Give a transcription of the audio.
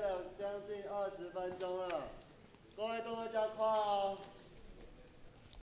了将近二十分钟了，各位动作加快